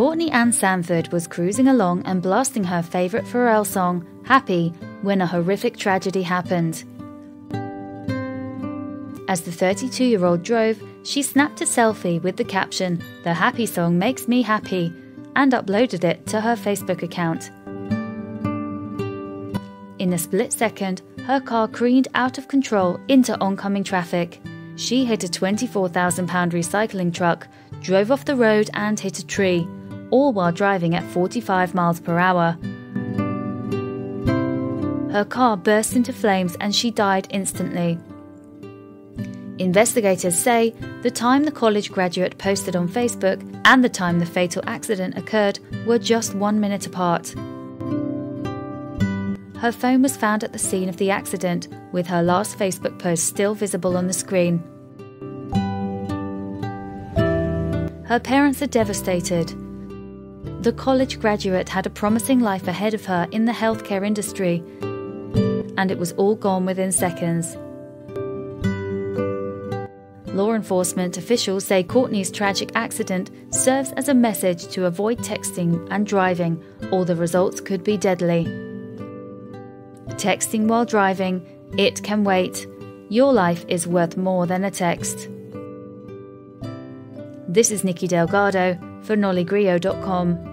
Courtney Ann Sanford was cruising along and blasting her favourite Pharrell song, Happy, when a horrific tragedy happened. As the 32 year old drove, she snapped a selfie with the caption, The Happy Song Makes Me Happy, and uploaded it to her Facebook account. In a split second, her car careened out of control into oncoming traffic. She hit a £24,000 recycling truck, drove off the road, and hit a tree, all while driving at 45 miles per hour. Her car burst into flames and she died instantly. Investigators say the time the college graduate posted on Facebook and the time the fatal accident occurred were just one minute apart. Her phone was found at the scene of the accident, with her last Facebook post still visible on the screen. Her parents are devastated. The college graduate had a promising life ahead of her in the healthcare industry, and it was all gone within seconds. Law enforcement officials say Courtney's tragic accident serves as a message to avoid texting and driving, or the results could be deadly. Texting while driving, it can wait. Your life is worth more than a text. This is Nikki Delgado for NollyGrio.com.